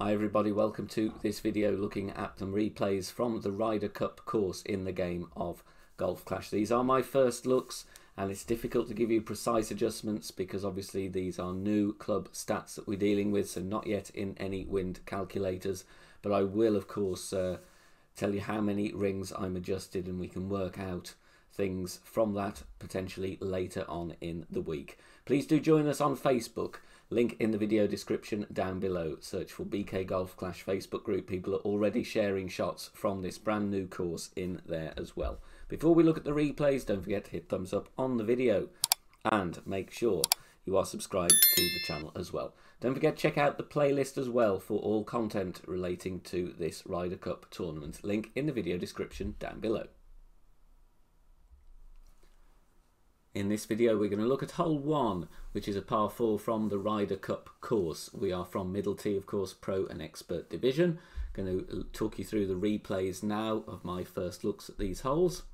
Hi everybody, welcome to this video looking at some replays from the Ryder Cup course in the game of Golf Clash. These are my first looks and it's difficult to give you precise adjustments because obviously these are new club stats that we're dealing with, so not yet in any wind calculators. But I will of course uh, tell you how many rings I'm adjusted and we can work out things from that potentially later on in the week. Please do join us on Facebook. Link in the video description down below. Search for BK Golf Clash Facebook group. People are already sharing shots from this brand new course in there as well. Before we look at the replays, don't forget to hit thumbs up on the video and make sure you are subscribed to the channel as well. Don't forget to check out the playlist as well for all content relating to this Ryder Cup tournament. Link in the video description down below. In this video we're going to look at hole 1 which is a par 4 from the Ryder Cup course. We are from Middle Tee of course Pro and Expert Division. Going to talk you through the replays now of my first looks at these holes.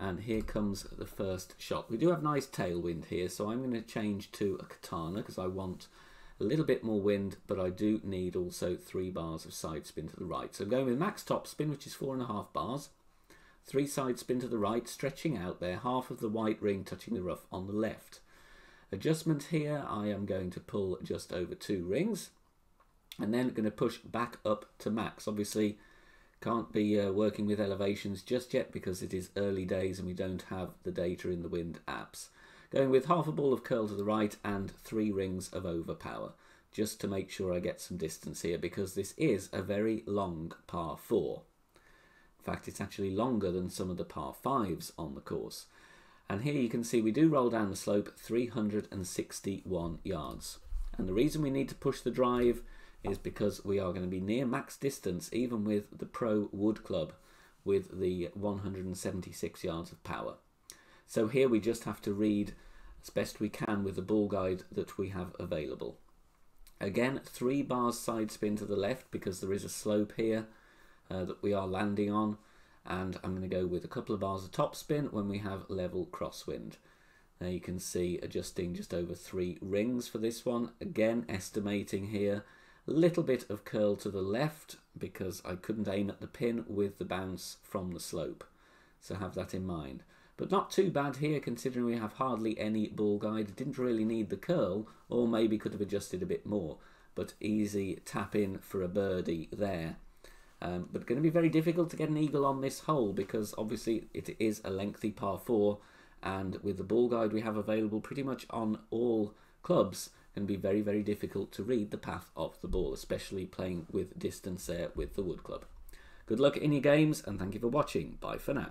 And here comes the first shot. We do have nice tailwind here so I'm going to change to a katana because I want a little bit more wind but I do need also three bars of side spin to the right. So I'm going with max top spin which is four and a half bars. Three side spin to the right, stretching out there, half of the white ring touching the rough on the left. Adjustment here, I am going to pull just over two rings and then going to push back up to max. Obviously, can't be uh, working with elevations just yet because it is early days and we don't have the data in the wind apps. Going with half a ball of curl to the right and three rings of overpower just to make sure I get some distance here because this is a very long par 4. In fact, it's actually longer than some of the par 5s on the course. And here you can see we do roll down the slope 361 yards. And the reason we need to push the drive is because we are going to be near max distance even with the Pro Wood Club with the 176 yards of power. So here we just have to read as best we can with the ball guide that we have available. Again, three bars side spin to the left because there is a slope here uh, that we are landing on and I'm going to go with a couple of bars of top spin when we have level crosswind. Now you can see adjusting just over three rings for this one. Again, estimating here a little bit of curl to the left because I couldn't aim at the pin with the bounce from the slope. So have that in mind. But not too bad here considering we have hardly any ball guide. Didn't really need the curl or maybe could have adjusted a bit more. But easy tap in for a birdie there. Um, but going to be very difficult to get an eagle on this hole because obviously it is a lengthy par 4 and with the ball guide we have available pretty much on all clubs can be very very difficult to read the path of the ball especially playing with distance there with the wood club. Good luck in your games and thank you for watching. Bye for now.